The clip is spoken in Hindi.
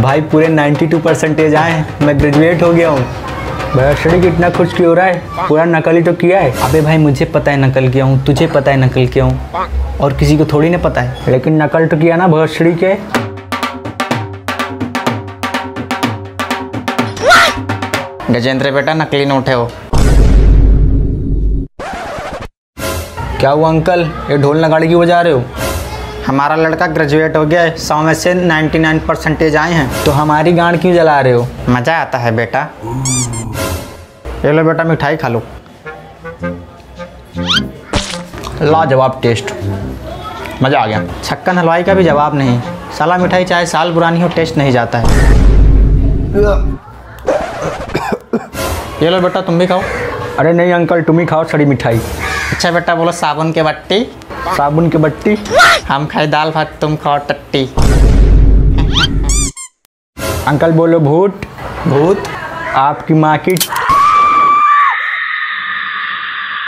भाई, पूरे 92 परसेंटेज आए मैं ग्रेजुएट हो गया हूँ। भैया स्टडी कितना खुश क्यों हो रहा है? पूरा नकल ही तो किया है। अबे भाई, मुझे पता है नकल किया हूँ, तुझे पता है नकल किया हूँ। और किसी को थोड़ी ना पता है। लेकिन नकल तो किया ना भोसड़ी के। गजेंद्र बेटा, नकली नोट है वो। क्या हुआ, अंकल? ये ढोल नगाड़ी क्यों बजा रहे हो? हमारा लड़का ग्रेजुएट हो गया है सौ में से 99 परसेंटेज आए हैं। तो हमारी गांड क्यों जला रहे हो? मज़ा आता है बेटा। ये लो बेटा मिठाई खा लो। लाजवाब टेस्ट। मज़ा आ गया। छक्कन हलवाई का भी जवाब नहीं। साला मिठाई चाहे साल पुरानी हो टेस्ट नहीं जाता है। ये लो बेटा तुम भी खाओ। अरे नहीं अंकल तुम ही खाओ सड़ी मिठाई। अच्छा बेटा बोलो साबुन के बट्टी। साबुन के बट्टी। हम खाए दाल भात तुम खाओ टट्टी। अंकल बोलो भूत। भूत। आपकी मार्केट की